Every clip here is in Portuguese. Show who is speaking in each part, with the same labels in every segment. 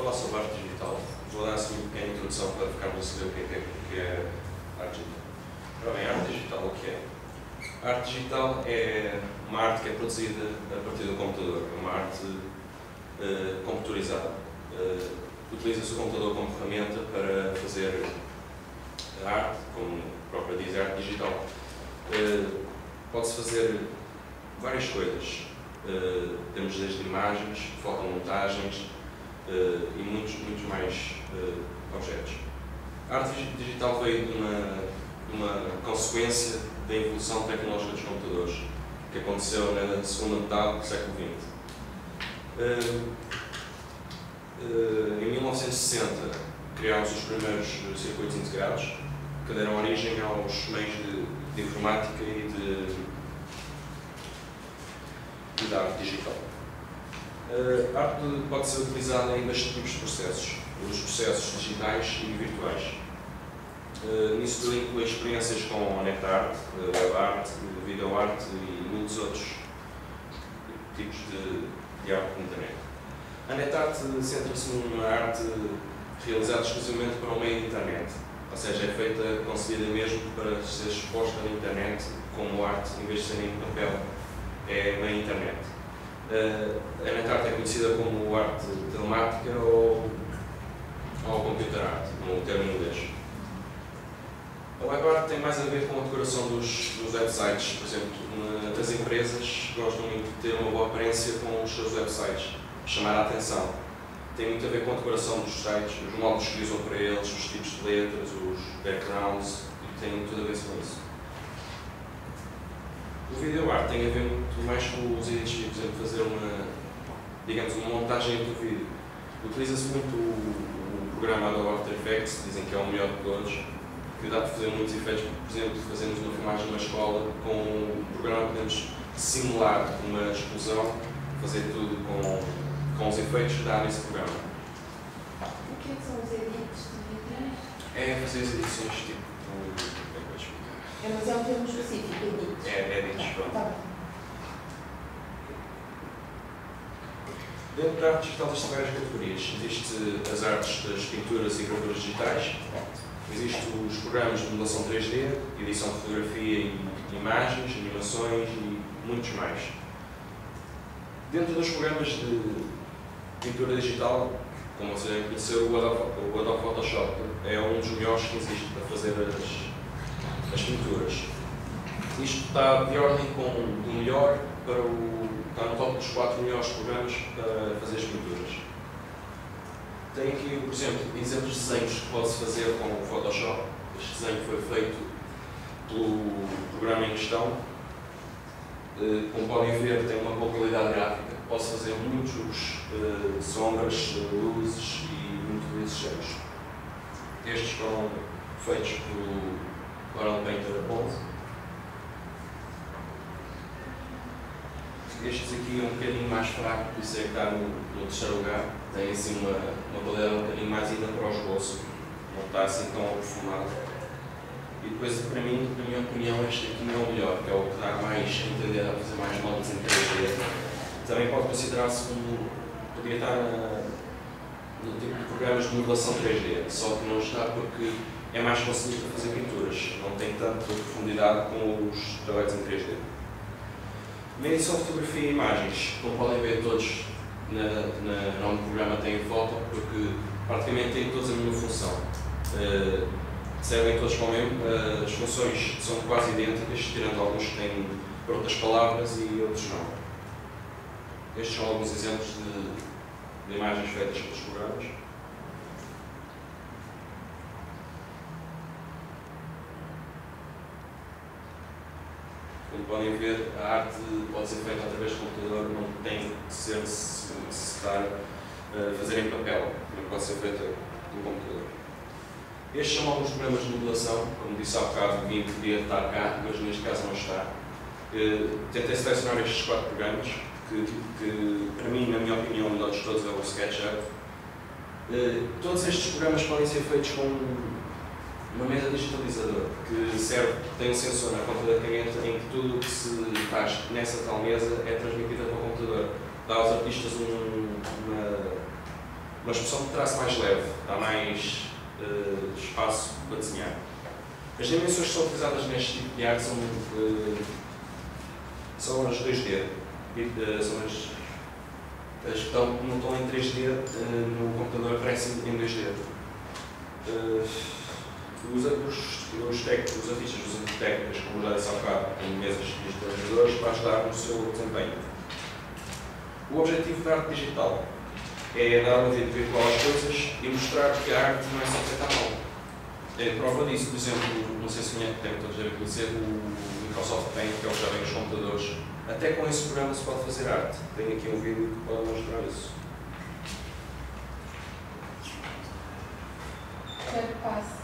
Speaker 1: falar sobre arte digital. Vou dar assim uma pequena introdução para ficarmos a saber o que é, que é arte digital. Ora bem, arte digital, o que é? A arte digital é uma arte que é produzida a partir do computador, é uma arte uh, computadorizada. Uh, Utiliza-se o computador como ferramenta para fazer arte, como a própria diz, arte digital. Uh, Pode-se fazer várias coisas. temos desde imagens, fotomontagens, uh, e muitos, muitos mais uh, objetos. A arte digital veio de uma, de uma consequência da evolução tecnológica dos computadores, que aconteceu na segunda metade do século XX. Uh, em 1960 criámos os primeiros circuitos integrados, que deram origem aos meios de, de informática e de, e da arte digital. Uh, a arte pode ser utilizada em dois tipos de processos, os processos digitais e virtuais. Uh, nisso inclui experiências com NetArt, uh, WebArt, VideoArt e muitos outros tipos de, de arte na internet. A NetArt centra-se numa arte realizada exclusivamente para o meio da internet, ou seja, é feita, concebida mesmo para ser exposta na internet como arte, em vez de ser em papel, é na internet. Uh, a NetArt é conhecida como arte telemática ou, ou computer art, no termo inglês. A web art tem mais a ver com a decoração dos, dos websites. Por exemplo, uma, as empresas gostam muito de ter uma boa aparência com os seus websites, chamar a atenção. Tem muito a ver com a decoração dos sites, os módulos que usam para eles, os tipos de letras, os backgrounds, e tem tudo a ver com isso. O video art tem a ver muito mais com os edits, por exemplo, fazer uma, digamos, uma montagem do vídeo. Utiliza-se muito o, o programa Adobe After Effects, dizem que é o melhor de todos, que dá para fazer muitos efeitos. Por exemplo, fazemos uma filmagem numa escola, com o programa podemos simular uma explosão, fazer tudo com, com os efeitos que dá nesse programa.
Speaker 2: O que, é que são os edits de vídeos?
Speaker 1: É fazer as edições tipo
Speaker 2: é, mas é um termo específico, é dito.
Speaker 1: É, é dito, pronto.
Speaker 2: Tá
Speaker 1: Dentro da arte digital existem várias categorias. Existem as artes das pinturas e gravadoras digitais, existem os programas de modelação 3D, edição de fotografia e imagens, animações e muitos mais. Dentro dos programas de pintura digital, como você deve conhecer, o Adobe, o Adobe Photoshop é um dos melhores que existe para fazer as as pinturas. Isto está de ordem com do melhor para o. está no top dos 4 melhores programas para fazer as pinturas. Tem aqui, por exemplo, exemplos de desenhos que pode-se fazer com o Photoshop. Este desenho foi feito pelo programa em questão. Eh, como podem ver, tem uma boa qualidade gráfica. Posso fazer muitos uh, sombras, luzes e muito desses géneros. Estes foram feitos pelo Coral Painter Pose. Estes aqui é um bocadinho mais fraco, por isso é que está no, no terceiro lugar. Tem assim uma, uma qualidade um bocadinho mais ainda para o esboço, não está assim tão aprofundado. E depois, para mim, na minha opinião, este aqui é o melhor, que é o que dá mais a entender a fazer mais modelos em 3D. Também pode considerar-se como. poderia estar na, no tipo de programas de modelação 3D, só que não está porque é mais facilita fazer pinturas, não tem tanta profundidade como os trabalhos em 3D. Na edição de fotografia e imagens, como podem ver todos na, na, no programa tem foto, porque praticamente têm todos a mesma função. Uh, servem todos para o mesmo, uh, as funções são quase idênticas, tirando alguns que têm outras palavras e outros não. Estes são alguns exemplos de, de imagens feitas pelos programas. Como podem ver, a arte pode ser feita através do computador, não tem que ser necessário uh, fazer em papel, não pode ser feita no computador. Estes são alguns programas de modelação, como disse há bocado, vim podia estar cá, mas neste caso não está. Uh, tentei selecionar estes quatro programas, que, que, para mim, na minha opinião, o melhor de todos é o SketchUp. Uh, todos estes programas podem ser feitos com uma mesa digitalizadora que serve, tem um sensor na ponta da caneta em que tudo o que se faz nessa tal mesa é transmitido para o computador. Dá aos artistas um, uma, uma expressão de traço mais leve, dá mais uh, espaço para desenhar. As dimensões que são utilizadas neste tipo de arte são, uh, são as 2D, uh, são as, as que estão, não estão em 3D no computador, aparecem em 2D. Os, os, os os artistas usam técnicas, como já disse há bocado, em mesas de digitalizadores, para ajudar no seu desempenho. O objetivo da arte digital é dar uma vida virtual às coisas e mostrar que a arte não é só feita à mão. É prova disso, por exemplo, não sei se conhece, tem todos devem conhecer o Microsoft Paint, que é o que já vem nos computadores. Até com esse programa se pode fazer arte. Tenho aqui um vídeo que pode mostrar isso.
Speaker 2: Quero passo.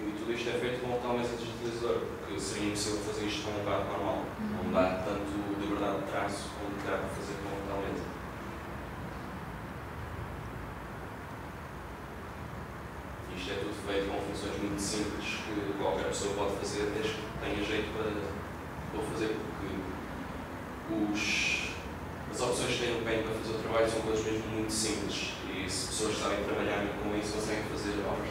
Speaker 1: E tudo isto é feito com tal mesa digitalizador, porque seria impossível fazer isto com um carro normal. Não dá tanto liberdade de traço como para fazer com tal mesa. Isto é tudo feito com funções muito simples que qualquer pessoa pode fazer desde que tenha jeito para, para fazer, porque os, as opções que têm no Paint para fazer o trabalho são coisas mesmo muito simples e se pessoas sabem trabalhar com isso conseguem fazer obras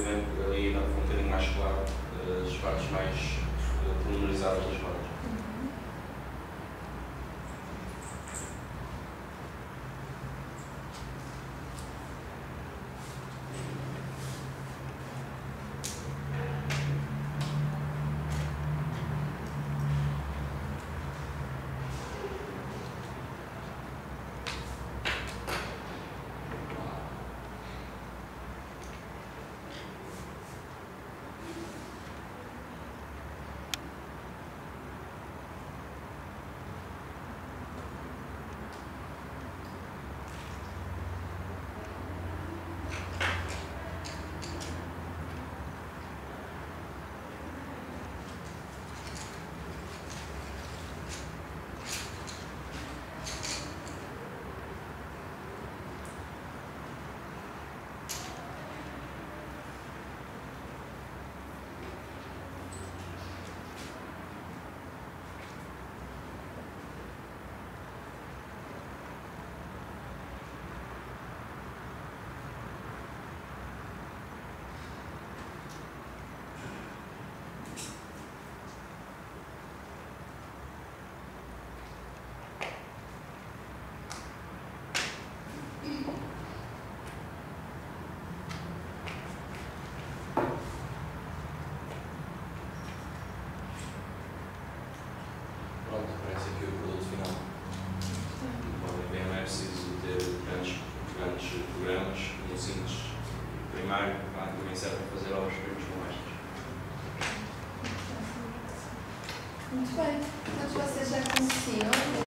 Speaker 1: dá para um bocadinho mais claro eh, as partes mais eh, pormenorizadas das